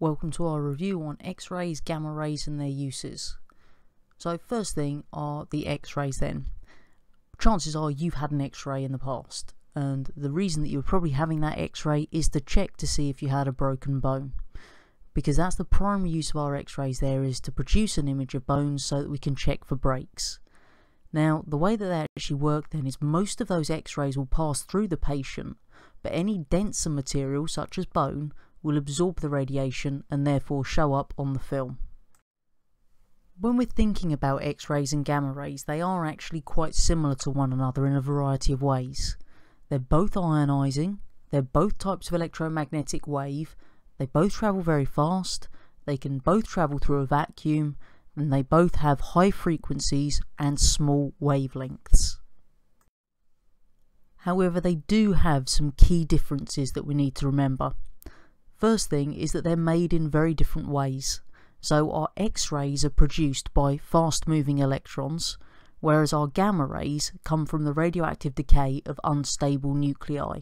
Welcome to our review on X-rays, gamma rays and their uses. So first thing are the X-rays then. Chances are you've had an X-ray in the past and the reason that you're probably having that X-ray is to check to see if you had a broken bone. Because that's the primary use of our X-rays there is to produce an image of bones so that we can check for breaks. Now the way that they actually work then is most of those X-rays will pass through the patient but any denser material such as bone will absorb the radiation and therefore show up on the film. When we're thinking about X-rays and gamma rays, they are actually quite similar to one another in a variety of ways. They're both ionizing, they're both types of electromagnetic wave, they both travel very fast, they can both travel through a vacuum, and they both have high frequencies and small wavelengths. However, they do have some key differences that we need to remember. First thing is that they're made in very different ways. So our X-rays are produced by fast-moving electrons, whereas our gamma rays come from the radioactive decay of unstable nuclei.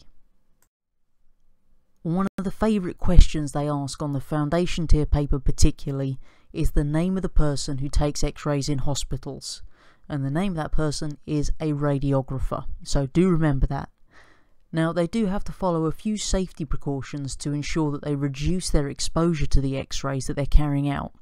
One of the favourite questions they ask on the foundation tier paper particularly is the name of the person who takes X-rays in hospitals, and the name of that person is a radiographer, so do remember that. Now, they do have to follow a few safety precautions to ensure that they reduce their exposure to the x-rays that they're carrying out.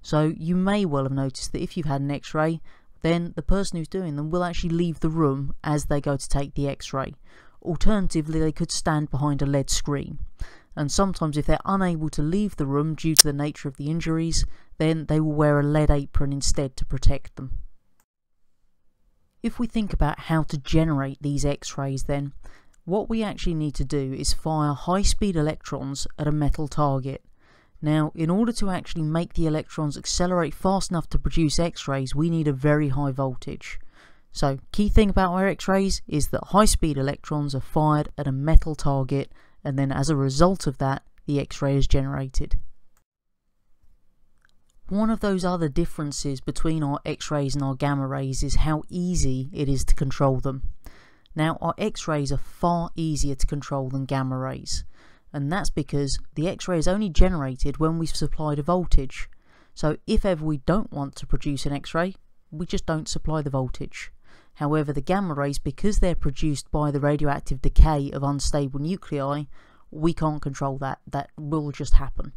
So you may well have noticed that if you've had an x-ray, then the person who's doing them will actually leave the room as they go to take the x-ray. Alternatively, they could stand behind a lead screen. And sometimes if they're unable to leave the room due to the nature of the injuries, then they will wear a lead apron instead to protect them. If we think about how to generate these x-rays then, what we actually need to do is fire high-speed electrons at a metal target. Now, in order to actually make the electrons accelerate fast enough to produce X-rays, we need a very high voltage. So, key thing about our X-rays is that high-speed electrons are fired at a metal target, and then as a result of that, the X-ray is generated. One of those other differences between our X-rays and our gamma rays is how easy it is to control them. Now our X-rays are far easier to control than gamma rays and that's because the X-ray is only generated when we've supplied a voltage. So if ever we don't want to produce an X-ray, we just don't supply the voltage. However, the gamma rays, because they're produced by the radioactive decay of unstable nuclei, we can't control that. That will just happen.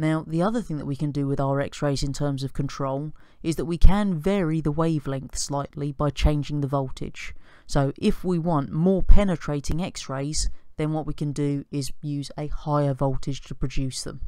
Now, the other thing that we can do with our X-rays in terms of control is that we can vary the wavelength slightly by changing the voltage. So if we want more penetrating X-rays, then what we can do is use a higher voltage to produce them.